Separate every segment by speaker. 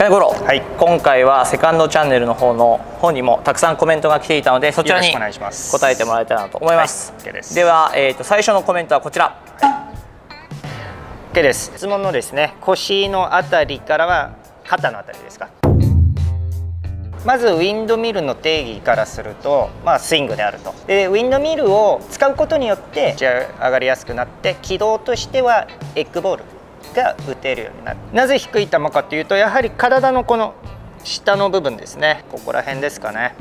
Speaker 1: 金五郎、はい、今回はセカンドチャンネルの方の方にもたくさんコメントが来ていたのでそちらに答えてもらえたらなと思います、はい、ででは、えーと、最初のコメントはこちら、はい、
Speaker 2: OK です。質問のですね腰のあたりからは肩のあたりですか。まずウィンドミルの定義からすると、まあ、スイングであると。でウィンドミルを使うことによって上がりやすくなって軌道としてはエッグボールが打てるようになる。なぜ低い球かというとやはり体のこの下の部分ですね。ここら辺ですかね。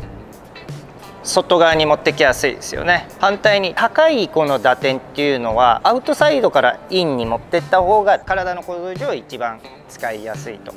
Speaker 2: 外側に持ってきやすいですよね。反対に高いこの打点っていうのはアウトサイドからインに持ってった方が体の構造上一番使いやすいと。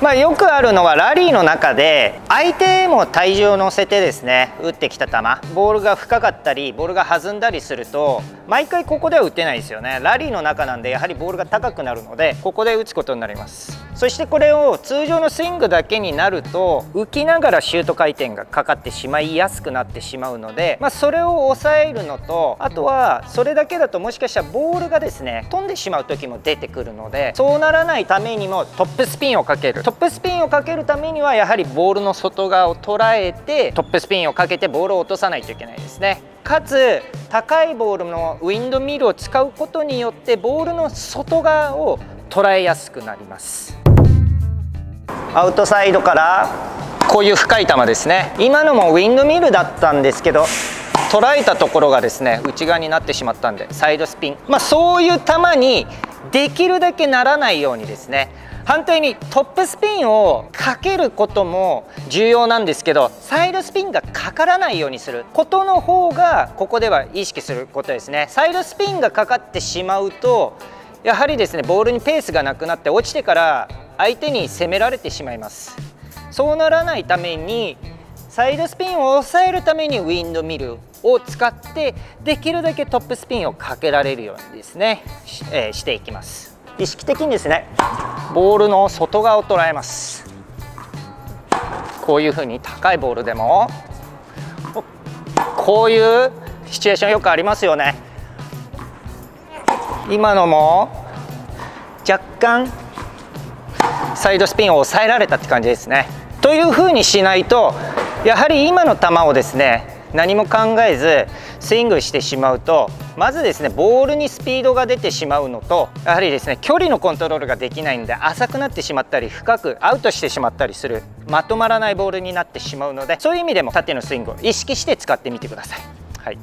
Speaker 2: まあ、よくあるのはラリーの中で相手も体重を乗せてですね打ってきた球。ボールが深かったりボールが弾んだりすると毎回ここでは打てないですよね。ラリーの中なんでやはりボールが高くなるのでここで打つことになります。そしてこれを通常のスイングだけになると浮きながらシュート回転がかかってしまいやすくなってしまうので、まあ、それを抑えるのとあとはそれだけだともしかしたらボールがですね飛んでしまう時も出てくるのでそうならないためにもトップスピンをかける。トップスピンをかけるためにはやはりボールの外側を捉えてトップスピンをかけてボールを落とさないといけないですね。かつ高いボールのウィンドミルを使うことによってボールの外側を捉えやすくなります。アウトサイドから。こういう深い球ですね。今のもウィンドミルだったんですけど捉えたところがですね内側になってしまったんでサイドスピン。まあそういう球にできるだけならないようにですね反対にトップスピンをかけることも重要なんですけどサイドスピンがかからないようにする。ことの方がここでは意識することですね。サイドスピンがかかってしまうとやはりですねボールにペースがなくなって落ちてから相手に攻められてしまいます。そうならないためにサイドスピンを抑えるためにウィンドミルを使ってできるだけトップスピンをかけられるようにですね、えー、していきます。意識的にですねボールの外側を捉えます。こういうふうに高いボールでもこういうシチュエーションよくありますよね。今のも若干サイドスピンを抑えられたって感じですね。というふうにしないとやはり今の球をですね何も考えずスイングしてしまうとまずですねボールにスピードが出てしまうのとやはりですね距離のコントロールができないんで浅くなってしまったり深くアウトしてしまったりするまとまらないボールになってしまうのでそういう意味でも縦のスイングを意識して使ってみてください。はい、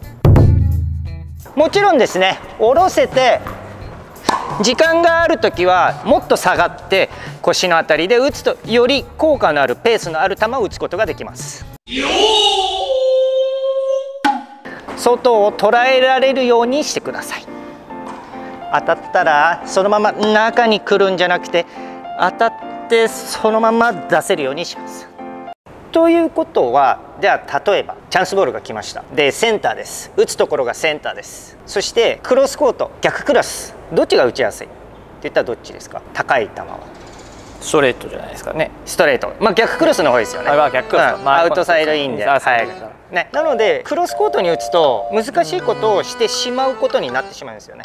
Speaker 2: もちろんですね下ろせて時間がある時はもっと下がって腰の辺りで打つとより効果のあるペースのある球を打つことができます。外を捉えられるようにしてください。当たったらそのまま中に来るんじゃなくて当たってそのまま出せるようにします。ということはでは例えばチャンスボールが来ました。でセンターです。打つところがセンターです。そしてクロスコート逆クラス。どっちが打ちやすい？って言ったらどっちですか？高い球は。
Speaker 1: ストレートじゃないですかね。
Speaker 2: ストレート。まあ逆クロスの方ですよね。
Speaker 1: 逆クロス、
Speaker 2: うん、アウトサイドインで。早くね、なのでクロスコートに打つと難しいことをしてしまうことになってしまうんですよね